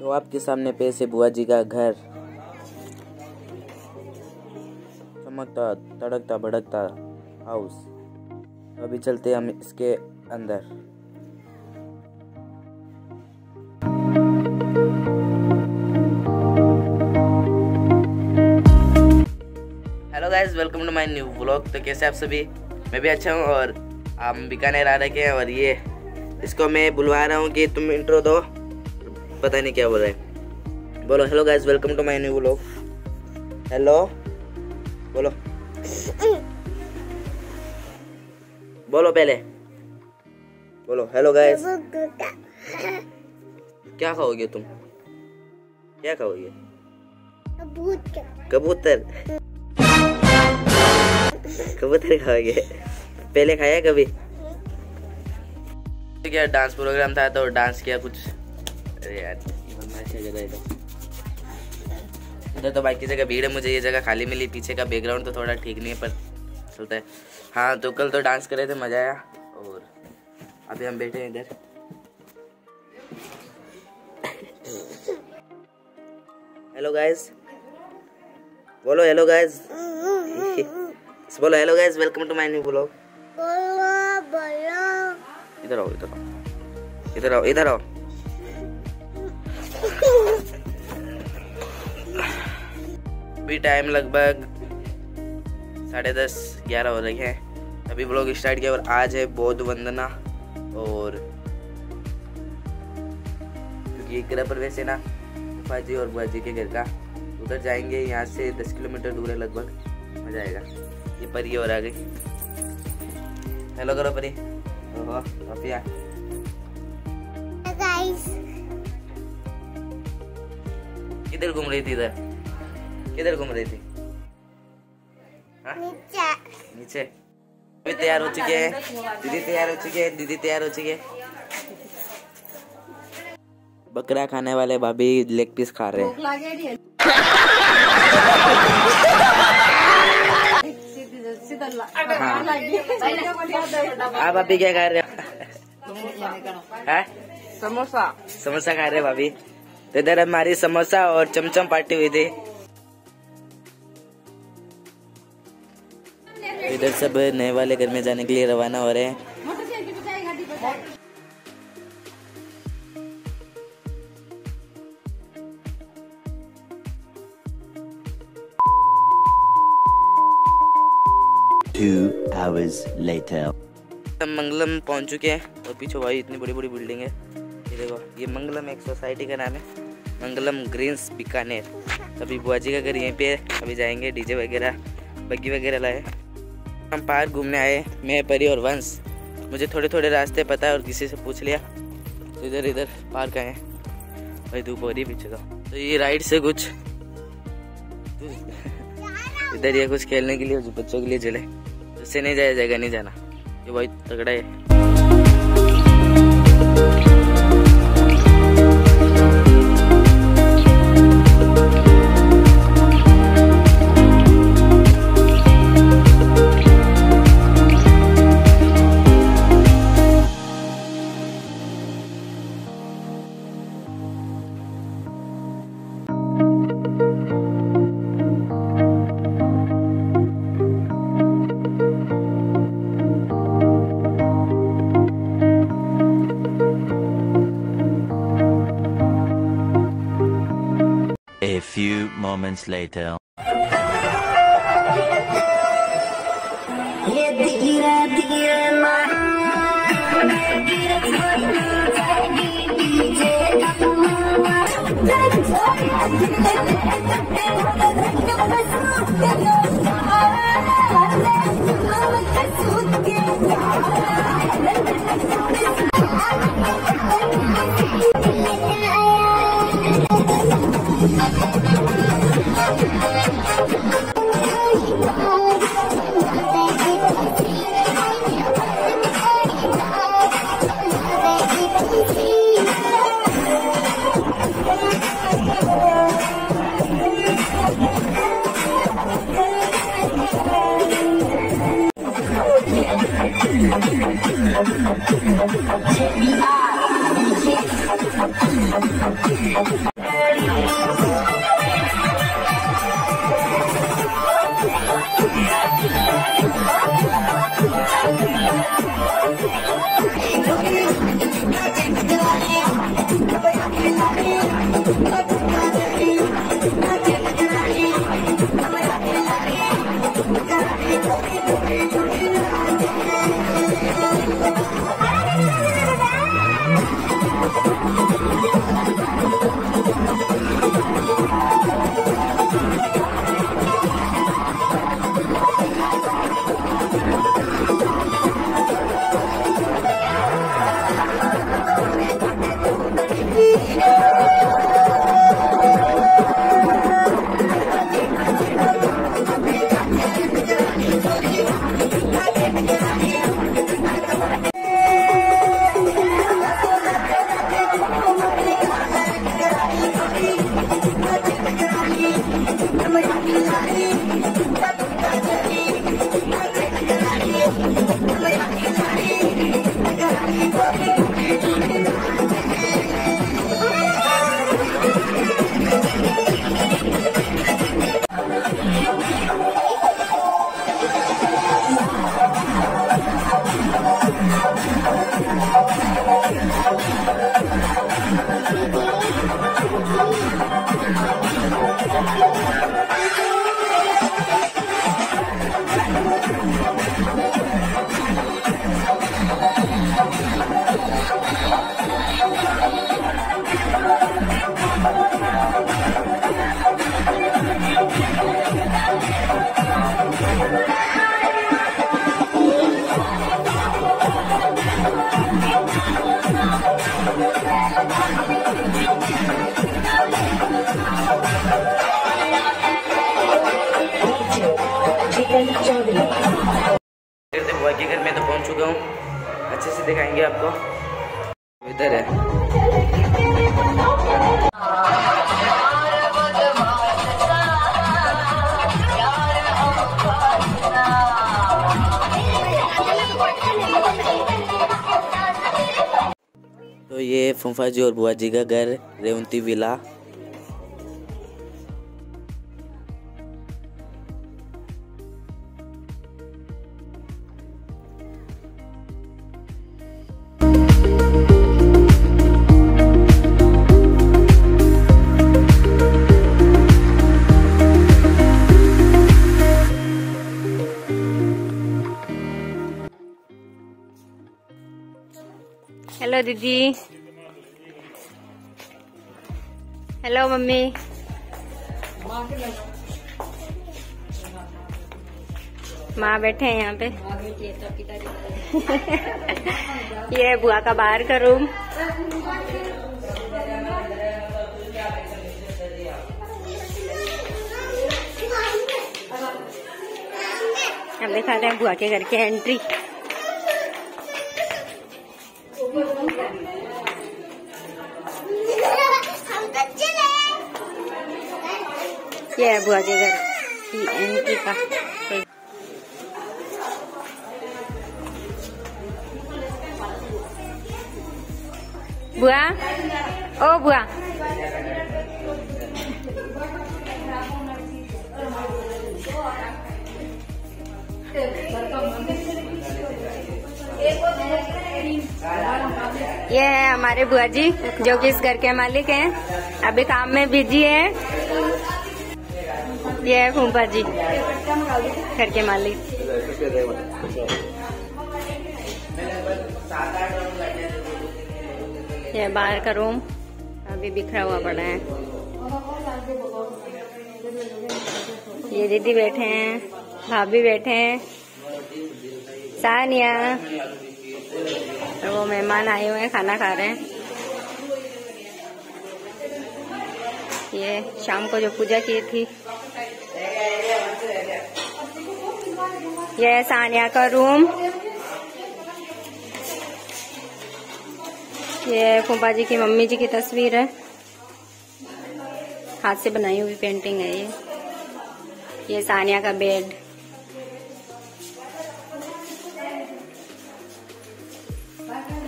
तो आपके सामने है बुआ जी का घर। चमकता, तड़कता, भड़कता हाउस अभी चलते हम इसके अंदर। Guys welcome to my new vlog तो कैसे आप सभी? मैं भी अच्छा हूँ और हम बीकानेर आ रखे हैं और ये इसको मैं बुलवा रहा हूँ कि तुम इंट्रो दो। पता नहीं क्या बोल रहे बोलो hello guys welcome to my new vlog hello बोलो। बोलो पहले। बोलो हेलो गाइस क्या खाओगे तुम? क्या खाओगे? कबूतर। कबूतर? खाओगे? पहले खाया कभी? क्या डांस प्रोग्राम था तो डांस किया कुछ? अरे यार इधर तो बाकी जगह भीड़ है मुझे ये जगह खाली मिली पीछे का बैकग्राउंड तो थोड़ा ठीक नहीं है पर चलता है। हाँ तो कल तो डांस करे थे मज़ा आया। और अभी हम बैठे हैं इधर। हेलो गाइस बोलो हेलो गाइस बोलो hello guys welcome to my new blog इधर आओ इधर आओ। इधर आओ इधर आओ। अभी टाइम लगभग साढ़े दस ग्यारह हो रही है। अभी ब्लॉग स्टार्ट किया और आज है बौद्ध वंदना और क्योंकि गृह प्रवेश है ना फूफा जी और बुआ जी के घर का। उधर जाएँगे यहाँ से दस किलोमीटर दूर है लगभग। मज़ा आएगा। ये परी और आ गई। हेलो करो परी। ओहो अपिया किधर घूम रही थी इधर? किधर घूम रही थी? हाँ? नीचे। अभी तैयार हो चुके हैं। दीदी तैयार हो चुके हैं। दीदी तैयार हो चुके हैं। बकरा खाने वाले भाभी लेग पीस खा रहे हैं। आप अभी क्या खा रहे हो समोसा समोसा खा रहे हैं भाभी तो इधर हमारी समोसा और चमचम पार्टी हुई थी इधर सब नए वाले घर में जाने के लिए रवाना हो रहे हैं hours later. हम मंगलम पहुँच चुके हैं और पीछे भाई इतनी बड़ी बड़ी बिल्डिंग है। ये देखो, ये मंगलम एक सोसाइटी का नाम है। मंगलम ग्रीन्स बीकानेर। अभी बुआ जी का घर यहीं पे है। अभी जाएँगे डीजे वगैरह, बग्गी वगैरह लाए। हम पार्क घूमने आए मैं, परी और वंश। मुझे थोड़े थोड़े रास्ते पता है और किसी से पूछ लिया। तो इधर इधर पार्क आए भाई धूप हो रही पीछे तो। तो ये राइड से कुछ इधर ये कुछ खेलने के लिए बच्चों के लिए चले। उससे नहीं जाया जाएगा नहीं जाना। ये भाई तगड़ा है। Moments later. Check me out. बुआ के घर में तो पहुँच चुका हूँ। अच्छे से दिखाएँगे आपको। इधर है। तो ये फूफा जी और बुआ जी का घर, रेवंती विला। हेलो दीदी हेलो मम्मी माँ बैठे हैं यहाँ पे। ये बुआ का बाहर का रूम अब दिखाते हैं बुआ के घर की एंट्री ये है। बुआ के घर की। का बुआ? ओ बुआ। ये है हमारे बुआ जी, जो कि इस घर के मालिक हैं। अभी काम में बिज़ी है। ये है फूफा जी घर के मालिक। ये बाहर का रूम अभी बिखरा हुआ पड़ा है। ये दीदी बैठे हैं, भाभी बैठे हैं। सानिया। और वो मेहमान आए हुए हैं, खाना खा रहे हैं। ये शाम को जो पूजा की थी ये है सानिया का रूम ये फूफा जी की मम्मी जी की तस्वीर है। हाथ से बनाई हुई पेंटिंग है ये। ये सानिया का बेड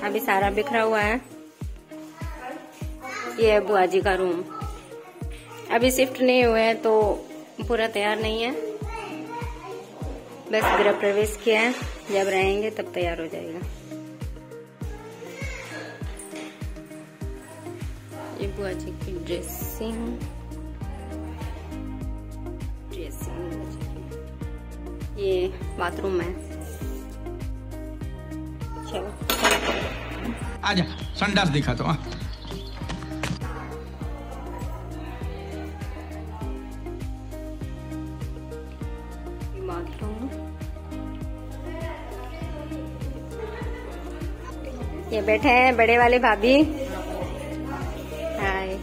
अभी सारा बिखरा हुआ है। ये है बुआ जी का रूम अभी शिफ्ट नहीं हुए हैं तो पूरा तैयार नहीं है। बस गृह प्रवेश किया है। जब रहेंगे तब तैयार हो जाएगा। ये बुआ जी की ड्रेसिंग ड्रेसिंग। ये बाथरूम है। चलो। आजा संडास दिखा तो बैठे हैं, बड़े वाले भाभी। हाय।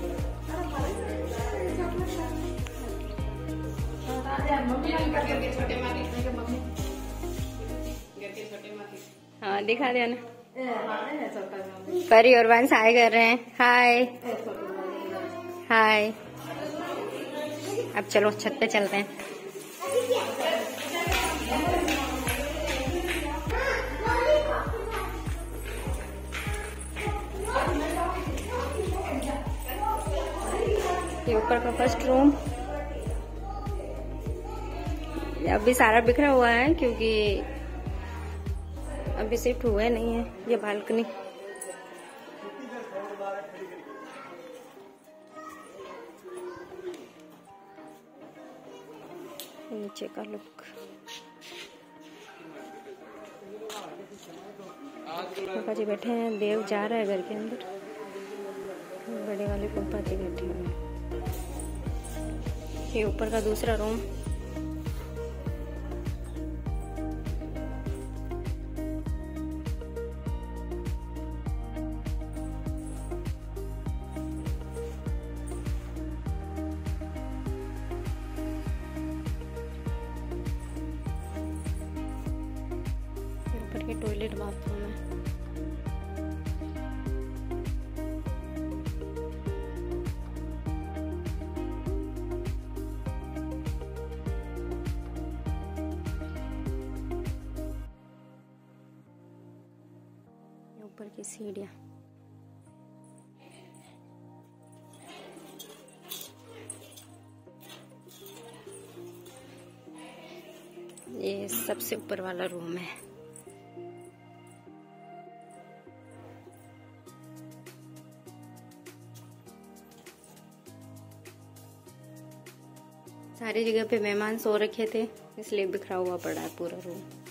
हाँ दिखा दो ना। परी और वंश हाय कर रहे हैं। हाय। हाय। अब चलो, छत पे चलते हैं। ये ऊपर का फ़र्स्ट रूम अभी सारा बिखरा हुआ है क्योंकि अभी शिफ्ट हुए नहीं है, ये बालकनी नीचे का लुक पापा जी बैठे हैं, देव जा रहा है घर के अंदर। बड़े वाले पापा जी बैठे हैं। ये ऊपर का दूसरा रूम की सीढ़ियाँ ये सबसे ऊपर वाला रूम है। सारी जगह पे मेहमान सो रखे थे, इसलिए बिखरा हुआ पड़ा है पूरा रूम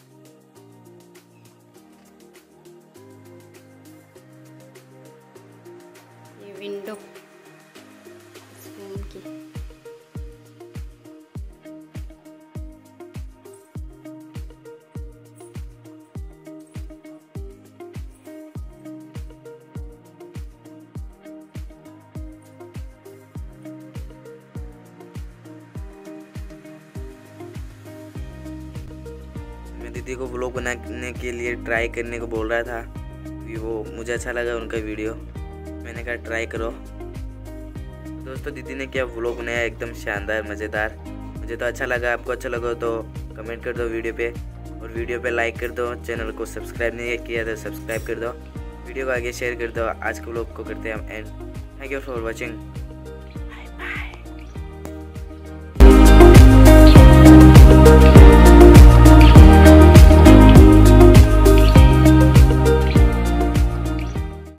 दीदी को व्लॉग बनाने के लिए ट्राई करने को बोल रहा था। कि वो, मुझे अच्छा लगा उनका वीडियो मैंने कहा ट्राई करो। दोस्तों, दीदी ने क्या व्लॉग बनाया? एकदम शानदार, मज़ेदार। मुझे तो अच्छा लगा, आपको अच्छा लगा तो कमेंट कर दो वीडियो पे। और वीडियो पे लाइक कर दो चैनल को सब्सक्राइब नहीं किया तो सब्सक्राइब कर दो। वीडियो को आगे शेयर कर दो। आज के व्लॉग को करते हैं हम and thank you for watching